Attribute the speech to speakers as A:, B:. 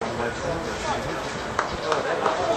A: 嗯。